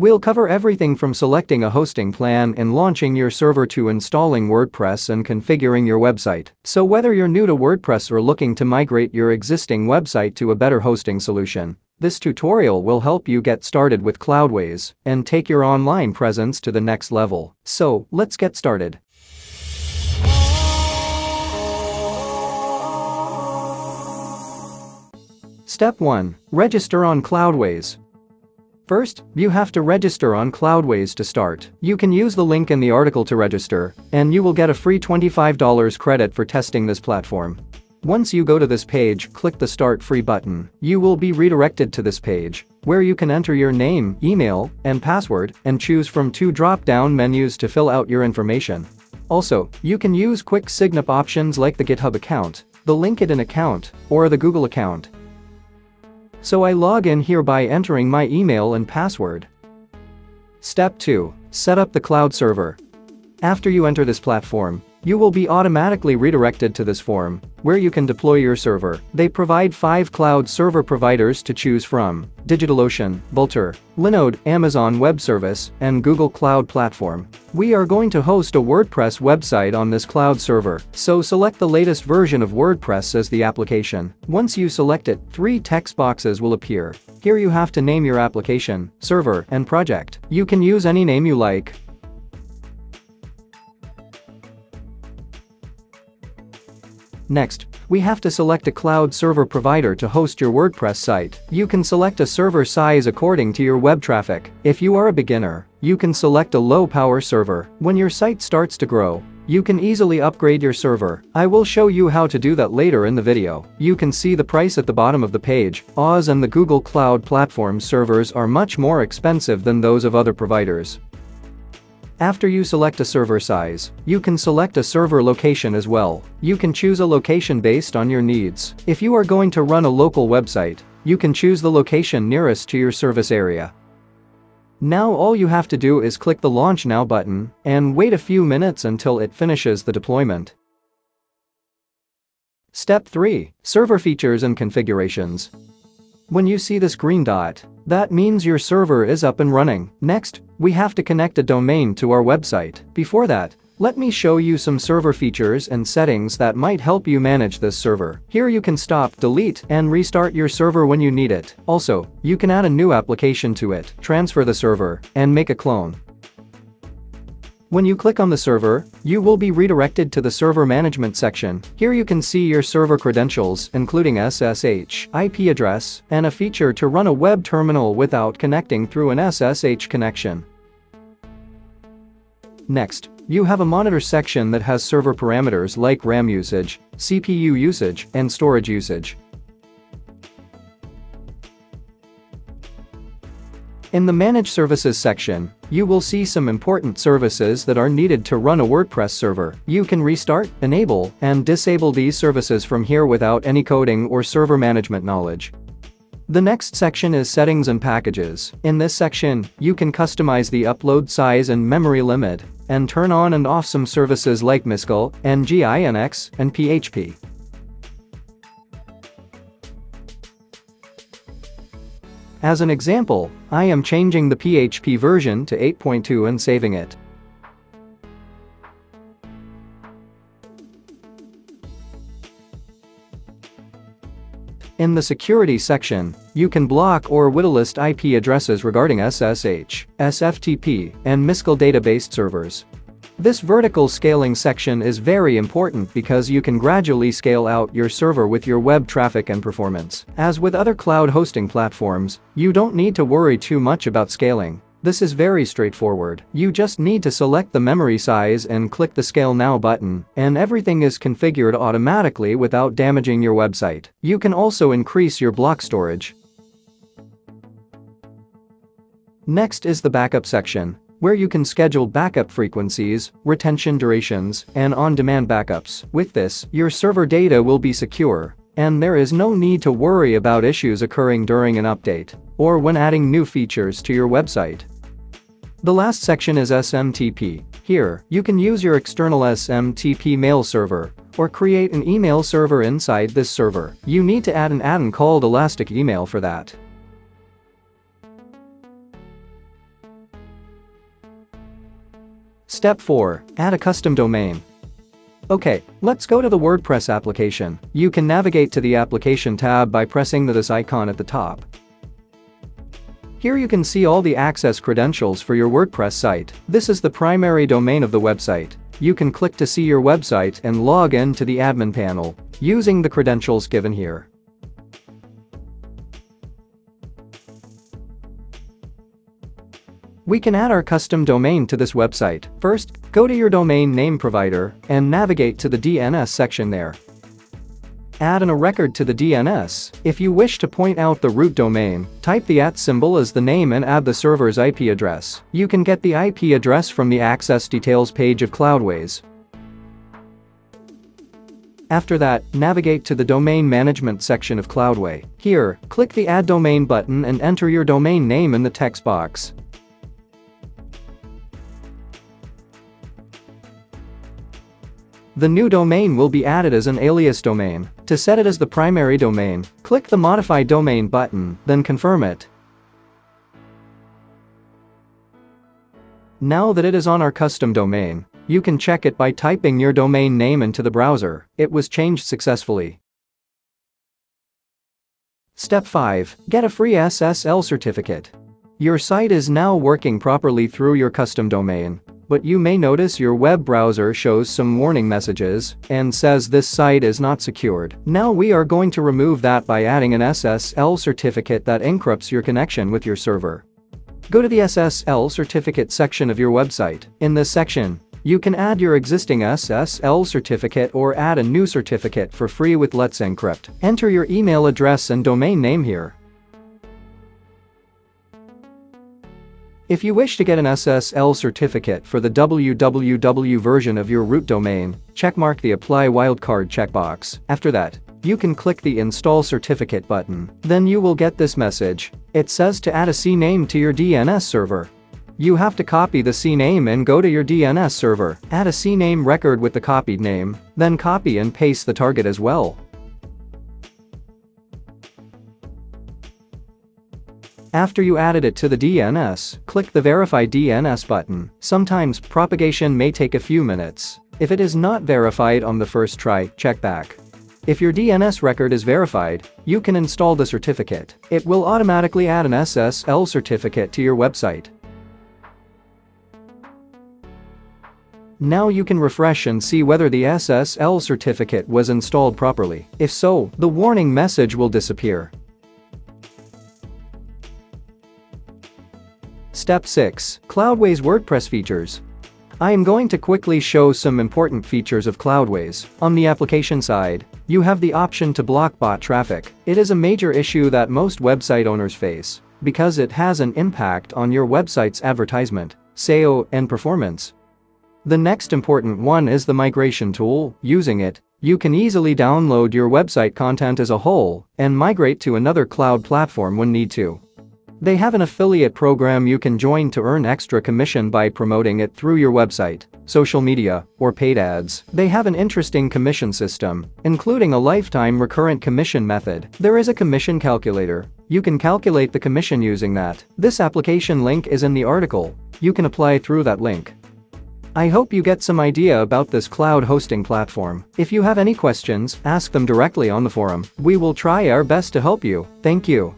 We'll cover everything from selecting a hosting plan and launching your server to installing WordPress and configuring your website. So whether you're new to WordPress or looking to migrate your existing website to a better hosting solution, this tutorial will help you get started with Cloudways and take your online presence to the next level. So, let's get started. Step 1. Register on Cloudways. First, you have to register on Cloudways to start. You can use the link in the article to register, and you will get a free $25 credit for testing this platform. Once you go to this page, click the Start Free button. You will be redirected to this page, where you can enter your name, email, and password, and choose from two drop-down menus to fill out your information. Also, you can use quick sign up options like the GitHub account, the LinkedIn account, or the Google account. So I log in here by entering my email and password. Step 2. Set up the cloud server. After you enter this platform, you will be automatically redirected to this form, where you can deploy your server. They provide five cloud server providers to choose from, DigitalOcean, Vultr, Linode, Amazon Web Service, and Google Cloud Platform. We are going to host a WordPress website on this cloud server, so select the latest version of WordPress as the application. Once you select it, three text boxes will appear. Here you have to name your application, server, and project. You can use any name you like, Next, we have to select a cloud server provider to host your WordPress site. You can select a server size according to your web traffic. If you are a beginner, you can select a low power server. When your site starts to grow, you can easily upgrade your server. I will show you how to do that later in the video. You can see the price at the bottom of the page. AWS and the Google Cloud Platform servers are much more expensive than those of other providers. After you select a server size, you can select a server location as well. You can choose a location based on your needs. If you are going to run a local website, you can choose the location nearest to your service area. Now all you have to do is click the Launch Now button and wait a few minutes until it finishes the deployment. Step 3. Server Features and Configurations when you see this green dot, that means your server is up and running. Next, we have to connect a domain to our website. Before that, let me show you some server features and settings that might help you manage this server. Here you can stop, delete, and restart your server when you need it. Also, you can add a new application to it, transfer the server, and make a clone. When you click on the server, you will be redirected to the server management section. Here you can see your server credentials, including SSH, IP address, and a feature to run a web terminal without connecting through an SSH connection. Next, you have a monitor section that has server parameters like RAM usage, CPU usage, and storage usage. In the Manage Services section, you will see some important services that are needed to run a WordPress server. You can restart, enable, and disable these services from here without any coding or server management knowledge. The next section is Settings and Packages. In this section, you can customize the upload size and memory limit, and turn on and off some services like MySQL, NGINX, and PHP. As an example, I am changing the PHP version to 8.2 and saving it. In the security section, you can block or whitelist IP addresses regarding SSH, SFTP, and MySQL database servers. This vertical scaling section is very important because you can gradually scale out your server with your web traffic and performance. As with other cloud hosting platforms, you don't need to worry too much about scaling. This is very straightforward. You just need to select the memory size and click the Scale Now button, and everything is configured automatically without damaging your website. You can also increase your block storage. Next is the backup section where you can schedule backup frequencies, retention durations, and on-demand backups. With this, your server data will be secure, and there is no need to worry about issues occurring during an update or when adding new features to your website. The last section is SMTP. Here, you can use your external SMTP mail server or create an email server inside this server. You need to add an add-on called Elastic Email for that. Step 4. Add a custom domain. Okay, let's go to the WordPress application. You can navigate to the application tab by pressing the this icon at the top. Here you can see all the access credentials for your WordPress site. This is the primary domain of the website. You can click to see your website and log in to the admin panel using the credentials given here. We can add our custom domain to this website. First, go to your domain name provider and navigate to the DNS section there. Add in a record to the DNS. If you wish to point out the root domain, type the at symbol as the name and add the server's IP address. You can get the IP address from the access details page of Cloudways. After that, navigate to the Domain Management section of Cloudway. Here, click the Add Domain button and enter your domain name in the text box. The new domain will be added as an alias domain. To set it as the primary domain, click the Modify Domain button, then confirm it. Now that it is on our custom domain, you can check it by typing your domain name into the browser. It was changed successfully. Step 5. Get a free SSL certificate. Your site is now working properly through your custom domain but you may notice your web browser shows some warning messages and says this site is not secured. Now we are going to remove that by adding an SSL certificate that encrypts your connection with your server. Go to the SSL certificate section of your website. In this section, you can add your existing SSL certificate or add a new certificate for free with Let's Encrypt. Enter your email address and domain name here. If you wish to get an SSL certificate for the www version of your root domain, checkmark the Apply Wildcard checkbox. After that, you can click the Install Certificate button. Then you will get this message. It says to add a CNAME to your DNS server. You have to copy the CNAME and go to your DNS server. Add a CNAME record with the copied name, then copy and paste the target as well. After you added it to the DNS, click the Verify DNS button. Sometimes propagation may take a few minutes. If it is not verified on the first try, check back. If your DNS record is verified, you can install the certificate. It will automatically add an SSL certificate to your website. Now you can refresh and see whether the SSL certificate was installed properly. If so, the warning message will disappear. Step 6. Cloudways WordPress features. I am going to quickly show some important features of Cloudways. On the application side, you have the option to block bot traffic. It is a major issue that most website owners face because it has an impact on your website's advertisement, SEO, and performance. The next important one is the migration tool. Using it, you can easily download your website content as a whole and migrate to another cloud platform when need to. They have an affiliate program you can join to earn extra commission by promoting it through your website, social media, or paid ads. They have an interesting commission system, including a lifetime recurrent commission method. There is a commission calculator. You can calculate the commission using that. This application link is in the article. You can apply through that link. I hope you get some idea about this cloud hosting platform. If you have any questions, ask them directly on the forum. We will try our best to help you. Thank you.